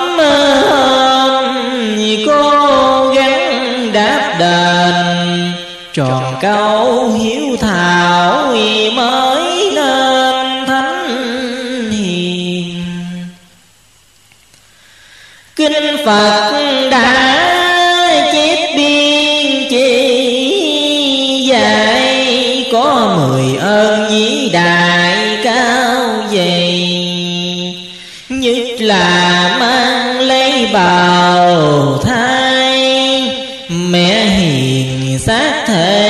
hiếu thảo mới nên thánh hiền. Kinh Phật đã chép biên chỉ dạy Có mười ơn vĩ đại cao dày. Nhất là mang lấy bào thai, Mẹ hiền xác thể.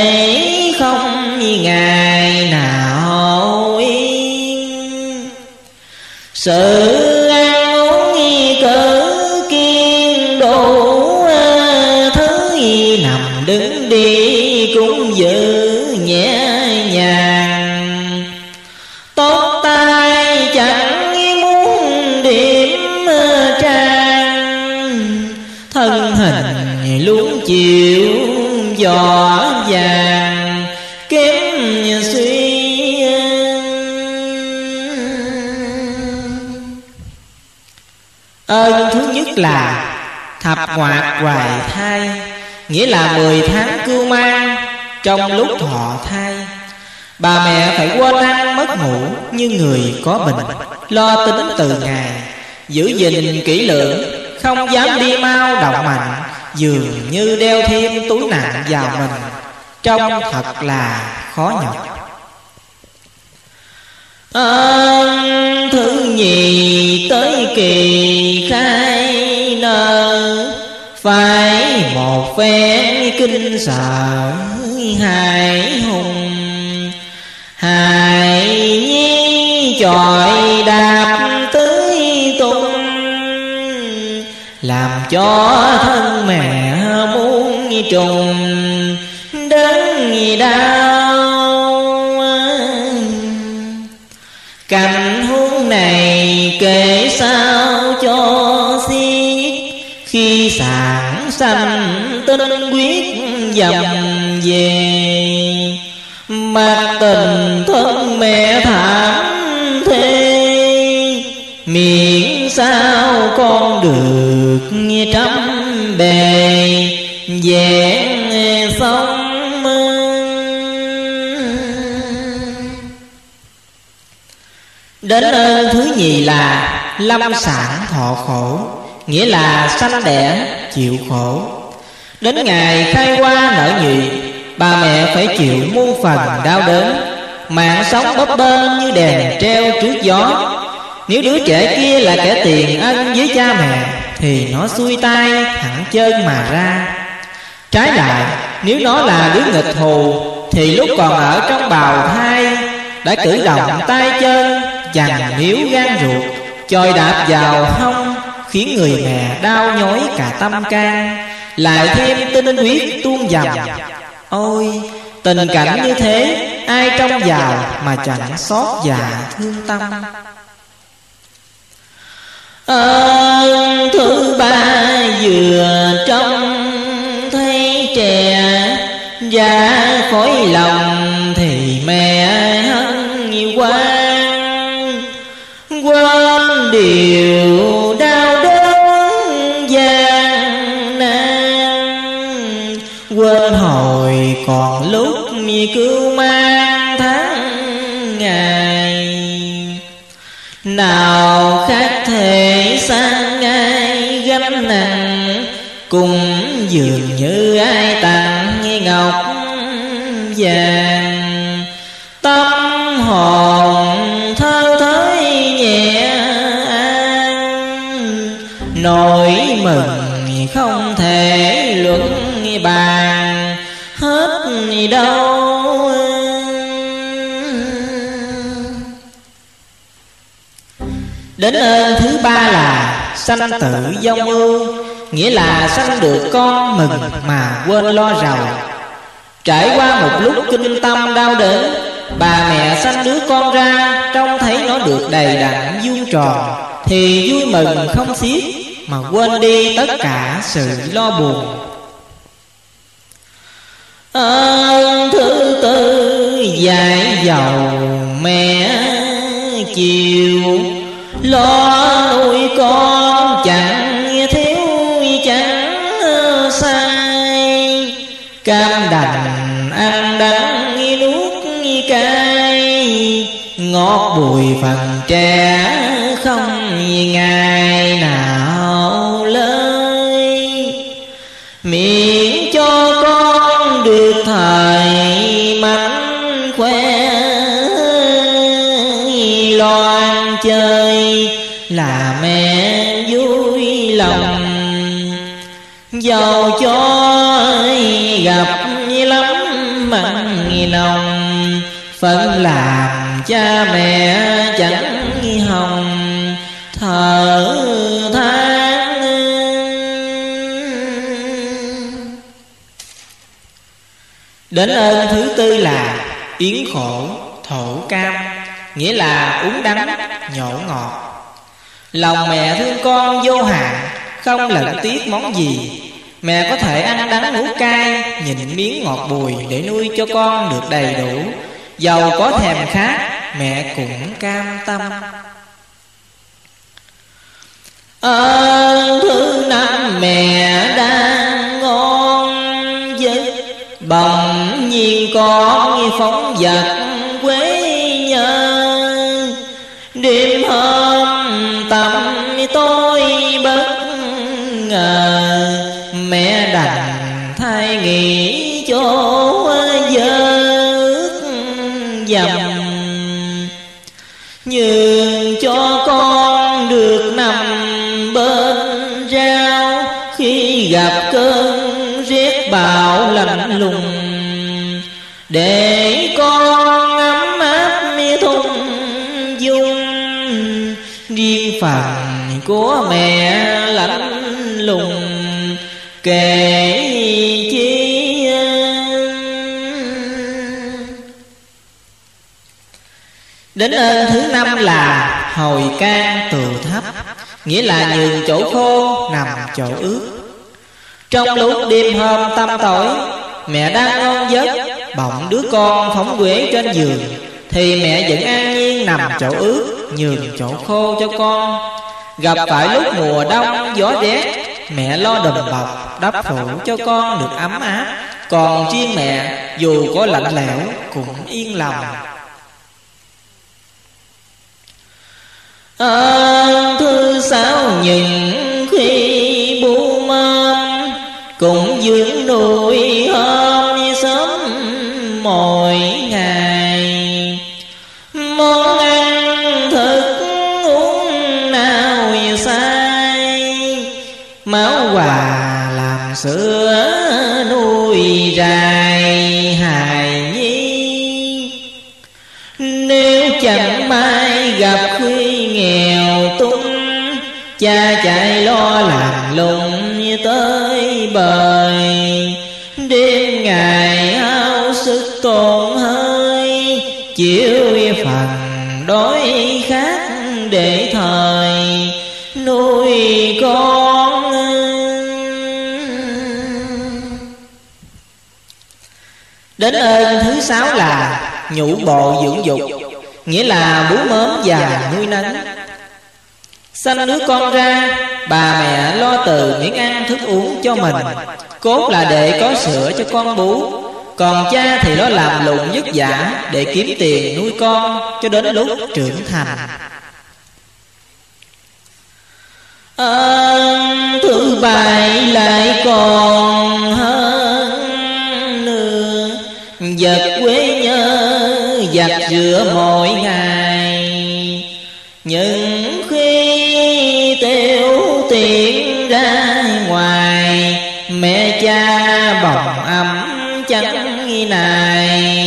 Sự hoạt hoài thai, Nghĩa là mười tháng cưu mang Trong lúc thọ thai. Bà mẹ phải quên ăn mất ngủ Như người có bệnh, Lo tính từ ngày, Giữ gìn kỹ lưỡng, Không dám đi mau động mạnh, Dường như đeo thêm túi nặng vào mình. Trông thật là khó nhọc. Ơn thứ nhì tới kỳ khai nợ phải một phen kinh sợ hại hùng. Hại nhi chọi đạp tới tung Làm cho thân mẹ muốn trùng. Sanh tinh quyết dầm về. Mặt tình thân mẹ thảm thế Miệng sao con được nghe trăm bề. Vẹn sống Đến ơn thứ nhì là lâm sản thọ khổ, Nghĩa là sanh đẻ chịu khổ. Đến ngày khai hoa nở nhụy Bà mẹ phải chịu muôn phần đau đớn. Mạng sống bấp bênh như đèn treo trước gió. Nếu đứa trẻ kia là kẻ tiền ân với cha mẹ Thì nó xuôi tay thẳng chân mà ra. Trái lại nếu nó là đứa nghịch thù Thì lúc còn ở trong bào thai Đã cử động tay chân Dằn níu gan ruột Choi đạp vào hông Khiến người mẹ đau nhói cả tâm can. Lại thêm tinh huyết tuôn dầm. Ôi, tình cảnh như thế, Ai trong già mà chẳng xót dạ thương tâm? Ơn thứ ba vừa trong thấy trẻ và khỏi lòng quên hồi còn lúc cứu mang tháng ngày. Nào khác thể sang ngay gánh nặng, cùng dường như ai tặng ngọc vàng. Tâm hồn thơ thới nhẹ an, nỗi mừng không thể luận bàn hết đâu Đến ơn thứ ba là sanh tử dông ưu Nghĩa là sanh được con mừng mà quên lo rầu. Trải qua một lúc kinh tâm đau đớn, Bà mẹ sanh đứa con ra, Trông thấy nó được đầy đặn vuông tròn, Thì vui mừng không xiết Mà quên đi tất cả sự lo buồn. Ơn thứ tư dạy dầu mẹ chiều. Lo nuôi con chẳng thiếu chẳng sai. Cam đành ăn đắng nuốt cay. Ngọt bùi phần trẻ không ngại. Giàu cho gặp lắm mặn lòng. Phận làm cha mẹ chẳng hồng thở than đến ơn thứ tư là yến khổ thổ cam, nghĩa là uống đắng nhổ ngọt. Lòng mẹ thương con vô hạn, không lẫn tiếc món gì mẹ có thể ăn đắng ngủ cay, nhìn miếng ngọt bùi để nuôi cho con được đầy đủ. Giàu có thèm khát, mẹ cũng cam tâm. Ơn thứ năm mẹ đang ngon giấc, bỗng nhiên con phóng vật. Bão lạnh lùng. để con ấm áp thung dung. Riêng phần của mẹ lạnh lùng. Kể chi đến ơn thứ năm là hồi can từ thấp nghĩa là nhường chỗ khô nằm chỗ ướt trong lúc đêm hôm tâm tối, mẹ đang ngon giấc, bỗng đứa con phóng quế trên giường. Thì mẹ vẫn an nhiên nằm chỗ ướt, nhường chỗ khô cho con. Gặp phải lúc mùa đông, gió rét, mẹ lo đùm bọc, đắp phủ cho con được ấm áp. Còn riêng mẹ, dù có lạnh lẽo, cũng yên lòng. Ơn thứ sáu nhìn khi máu quà làm sữa nuôi dài hài nhi. Nếu chẳng may gặp khi nghèo tung cha chạy lo làm lùng như tới bời. Đêm ngày hao sức tổn hơi chịu phần đói khát để thời nuôi con đến ơn thứ sáu là nhũ bộ dưỡng dục nghĩa là bú mớm và nuôi nấng. sanh đứa con ra bà mẹ lo từ miếng ăn thức uống cho mình. Cốt là để có sữa cho con bú. Còn cha thì nó làm lụng vất vả Để kiếm tiền nuôi con Cho đến lúc trưởng thành. Ơn thứ bài lại còn hơn Vật quê nhớ giặt rửa mỗi ngày. Những khi tiểu tiện ra ngoài, mẹ cha bồng ấm chẳng này.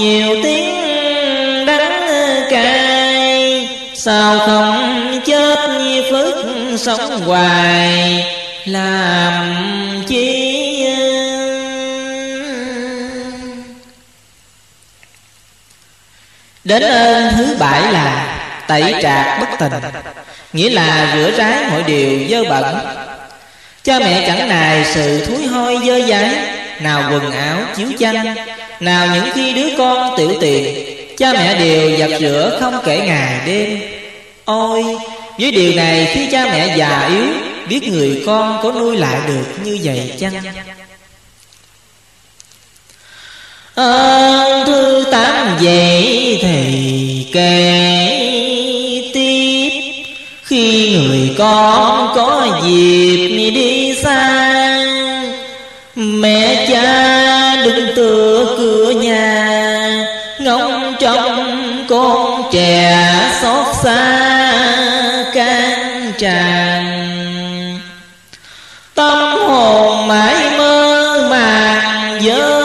Nhiều tiếng đắng cay. Sao không chết như phước sống hoài? Làm chi đến ơn thứ bảy là tẩy trạc bất tình, nghĩa là rửa rái mọi điều dơ bẩn. Cha mẹ chẳng nài sự thúi hôi dơ dãi nào quần áo chiếu chanh nào những khi đứa con tiểu tiền cha mẹ đều giặt rửa không kể ngày đêm. Ôi, với điều này khi cha mẹ già yếu, biết người con có nuôi lại được như vậy chăng? Ơn thứ tám vậy thì kể tiếp. Khi người con có dịp đi xa, mẹ cha đứng tựa cửa nhà. Ngóng trong con trẻ xót xa, can tràn. Tâm hồn mãi mơ màng dơ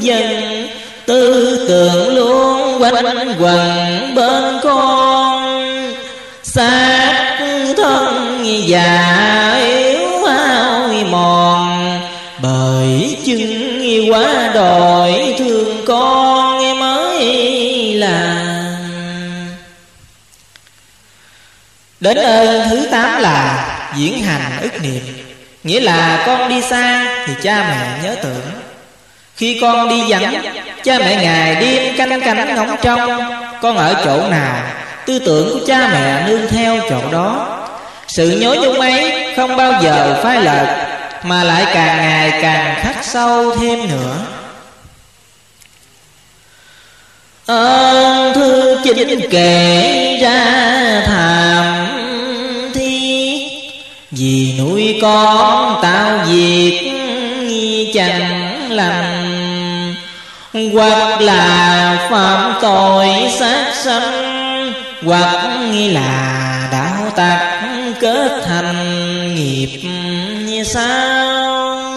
dần. Tư tưởng luôn quanh quẩn bên con. Xác thân già đòi thương con mới là đến ơn thứ tám là diễn hành ức niệm. Nghĩa là con đi xa thì cha mẹ nhớ tưởng. Khi con đi vắng cha mẹ ngày đêm canh cánh ngóng trông. Con ở chỗ nào tư tưởng của cha mẹ nương theo chỗ đó. Sự nhớ nhung ấy không bao giờ phai lệch mà lại càng ngày càng khắc sâu thêm nữa ơn thư chính kể ra thảm thiết vì nuôi con tạo việc chẳng lành. Hoặc là phạm tội sát sanh, hoặc là đạo tặc kết thành nghiệp như sao.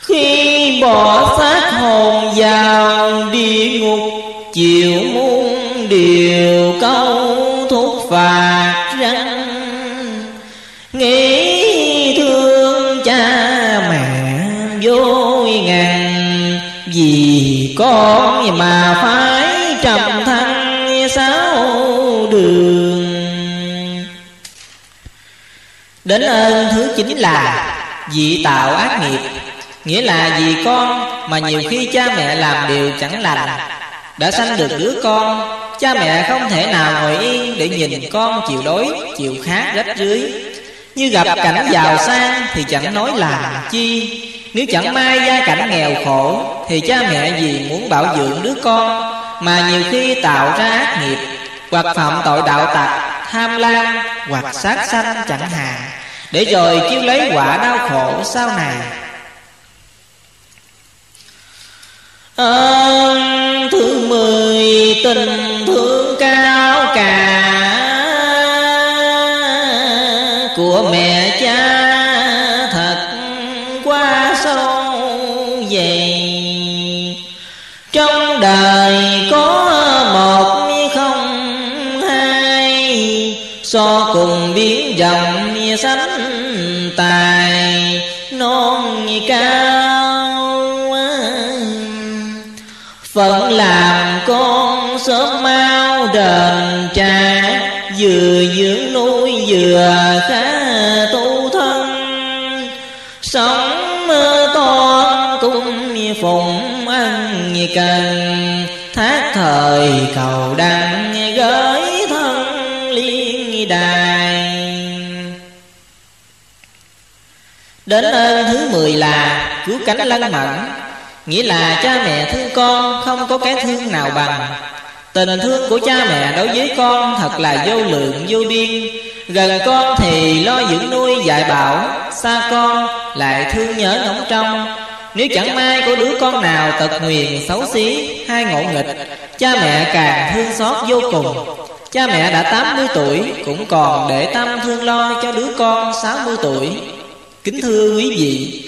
Khi bỏ xác hồn vào địa ngục chịu muôn điều câu thuốc phạt răng. Nghĩ thương cha mẹ vô ngàn vì con mà phải trầm thân sáu đường. Đến ơn thứ chính là dị tạo ác nghiệp, nghĩa là vì con mà nhiều khi cha mẹ làm điều chẳng lành đã sanh được đứa con cha mẹ không thể nào ngồi yên để nhìn con chịu đói chịu khát rách rưới. như gặp cảnh giàu sang thì chẳng nói làm chi. nếu chẳng may gia cảnh nghèo khổ thì cha mẹ vì muốn bảo dưỡng đứa con? mà nhiều khi tạo ra ác nghiệp hoặc phạm tội đạo tặc tham lam hoặc sát sanh chẳng hạn. để rồi chiêu lấy quả đau khổ sau này. thứ mười tình thương cao cả của mẹ cha thật quá sâu dày. Trong đời có một không hai, so cùng biến rộng sánh tài, non cao. Phận làm con sớm mau đền trả. Vừa dưỡng nuôi vừa khá tu thân. Sống mơ to cũng phụng ăn cần. Thác thời cầu đăng gửi thân liên đài. Đến ơn thứ mười là cứu cánh lân mẫn nghĩa là cha mẹ thương con, không có cái thương nào bằng. Tình thương của cha mẹ đối với con thật là vô lượng, vô biên. Gần con thì lo dưỡng nuôi, dạy bảo, xa con lại thương nhớ ngóng trong nếu chẳng may có đứa con nào tật nguyền, xấu xí, hay ngộ nghịch, Cha mẹ càng thương xót vô cùng. Cha mẹ đã 80 tuổi, Cũng còn để tâm thương lo cho đứa con 60 tuổi. Kính thưa quý vị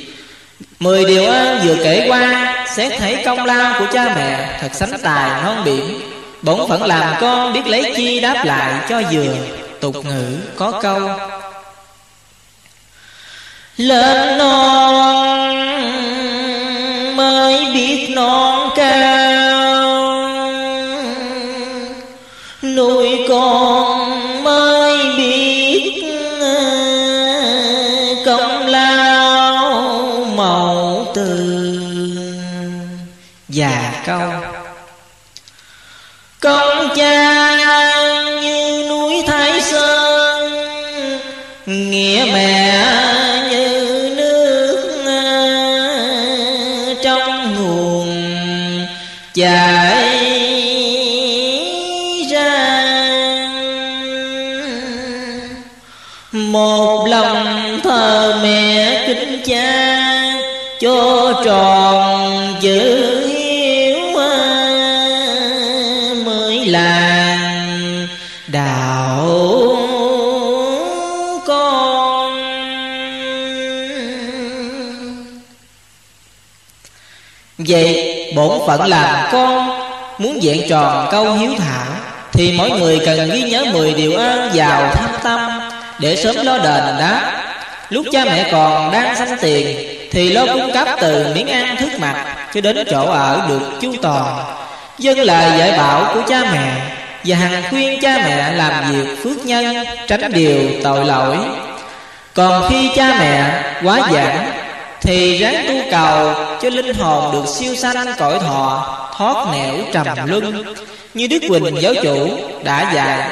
Mười điều ơn vừa kể qua Xét thấy công lao của cha mẹ, Thật sánh tài, non biển. Bổn phận làm con biết lấy chi đáp lại cho vừa, Tục ngữ có câu. Lên non, mới biết non cao câu Công cha như núi Thái Sơn, Nghĩa mẹ như nước trong nguồn chảy ra, Một lòng thờ mẹ kính cha Cho tròn chữ bổn phận làm con, Muốn dạng tròn câu hiếu thảo, Thì mỗi người cần ghi nhớ 10 điều ơn vào thâm tâm Để sớm lo đền đáp. Lúc cha mẹ còn đang sanh tiền, Thì lo cung cấp từ miếng ăn thức mặc Cho đến chỗ ở được chu toàn. Dân lời dạy bảo của cha mẹ Và hằng khuyên cha mẹ làm việc phước nhân, Tránh điều tội lỗi. Còn khi cha mẹ quá giảng thì ráng tu cầu, cho linh hồn được siêu sanh cõi thọ, Thoát nẻo trầm luân. Như Đức Quỳnh giáo chủ đã dạy.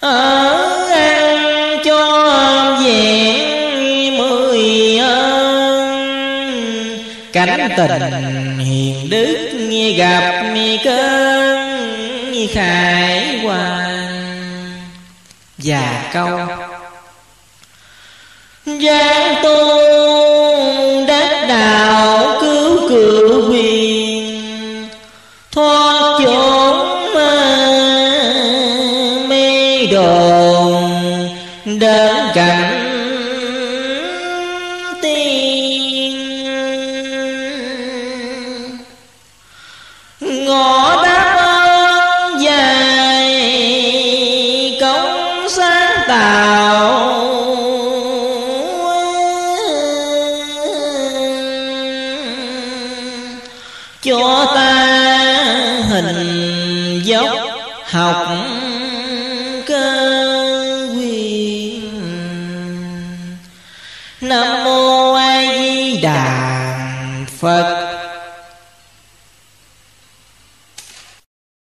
Ở ăn cho vẹn mười ơn Cảnh tình hiền đức gặp cơn khải hoàng Và câu Giang tôn đắc đạo cứu cự huyền Thoát chốn mê đồn Đến cảnh